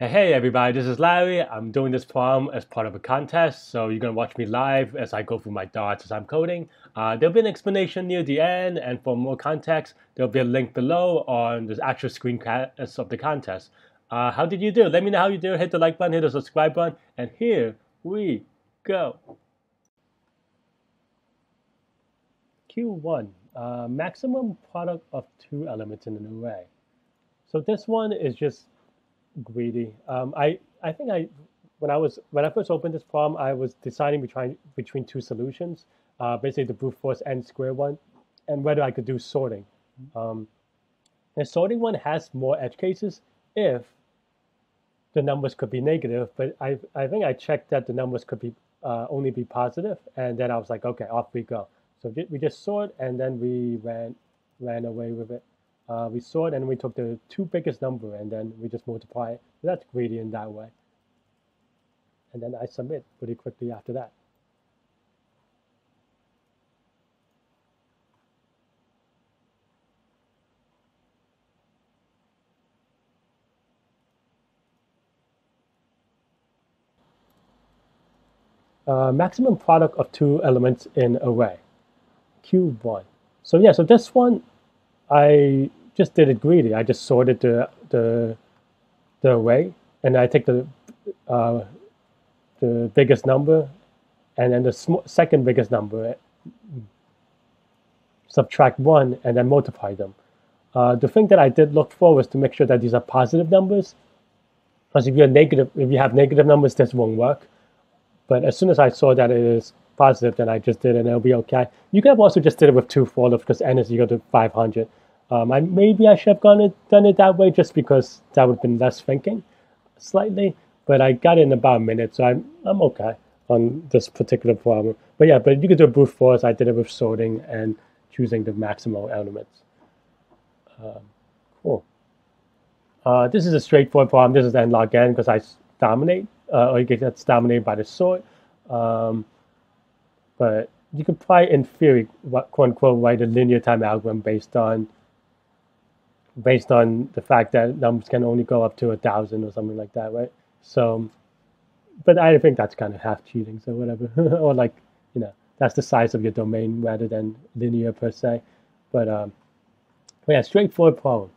Hey, everybody, this is Larry. I'm doing this problem as part of a contest, so you're gonna watch me live as I go through my dots as I'm coding. Uh, there'll be an explanation near the end, and for more context, there'll be a link below on the actual screencast of the contest. Uh, how did you do? Let me know how you do. Hit the like button, hit the subscribe button, and here we go. Q1, uh, maximum product of two elements in an array. So this one is just greedy. Um, I I think I when I was when I first opened this problem, I was deciding between between two solutions, uh, basically the brute force n square one, and whether I could do sorting. Um, the sorting one has more edge cases if the numbers could be negative, but I I think I checked that the numbers could be uh, only be positive, and then I was like, okay, off we go. So we just sort, and then we ran ran away with it uh, we it, and we took the two biggest number and then we just multiply that gradient that way. And then I submit pretty quickly after that. Uh, maximum product of two elements in array, Q1. So yeah, so this one, I just did it greedy. I just sorted the the the array, and I take the uh, the biggest number, and then the sm- second biggest number, subtract one, and then multiply them. Uh, the thing that I did look for was to make sure that these are positive numbers, because if you're negative, if you have negative numbers, this won't work. But as soon as I saw that it is positive, then I just did it, and it'll be okay. You could have also just did it with two for loops because n is equal to 500. Um, I maybe I should have gone done it that way just because that would have been less thinking, slightly. But I got it in about a minute, so I'm I'm okay on this particular problem. But yeah, but you could do a brute force. I did it with sorting and choosing the maximal elements. Um, cool. Uh, this is a straightforward problem. This is n log n because I dominate, uh, or you get that's dominated by the sort. Um, but you could probably, in theory, quote unquote, write a linear time algorithm based on based on the fact that numbers can only go up to a thousand or something like that, right? So, but I think that's kind of half cheating, so whatever. or like, you know, that's the size of your domain rather than linear per se. But um, yeah, straightforward problem.